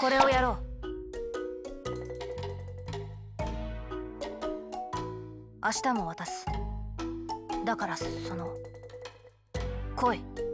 これをやろう。明日も渡す。だからその来い。